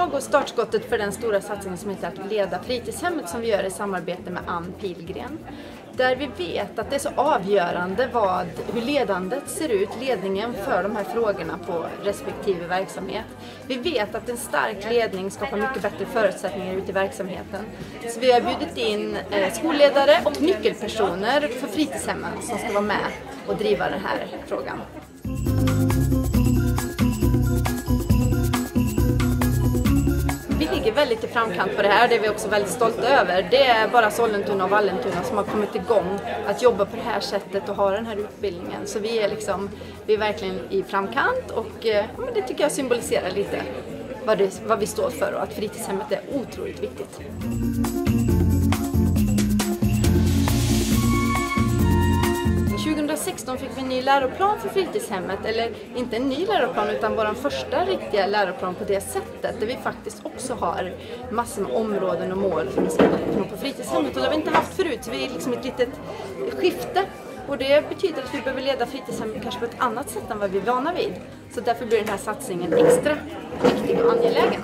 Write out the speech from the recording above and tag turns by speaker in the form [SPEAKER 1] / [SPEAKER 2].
[SPEAKER 1] Idag går startskottet för den stora satsningen som heter Att leda fritidshemmet som vi gör i samarbete med Ann Pilgren. Där vi vet att det är så avgörande vad, hur ledandet ser ut, ledningen för de här frågorna på respektive verksamhet. Vi vet att en stark ledning skapar mycket bättre förutsättningar ute i verksamheten. Så vi har bjudit in eh, skolledare och nyckelpersoner för fritidshemmen som ska vara med och driva den här frågan. Väldigt i framkant på det här, och det är vi också väldigt stolta över. Det är bara Sollentuna och Vallentuna som har kommit igång att jobba på det här sättet och ha den här utbildningen. Så vi är, liksom, vi är verkligen i framkant och eh, ja, det tycker jag symboliserar lite vad, det, vad vi står för och att fritidshemmet är otroligt viktigt. 2016 fick vi en ny läroplan för fritidshemmet, eller inte en ny läroplan utan vår första riktiga läroplan på det sättet, där vi faktiskt också har massor med områden och mål som vi ska uppnå på fritidshemmet. Och det har vi inte haft förut, så vi är liksom ett litet skifte. Och det betyder att vi behöver leda fritidshemmet kanske på ett annat sätt än vad vi är vana vid. Så därför blir den här satsningen extra viktig och angelägen.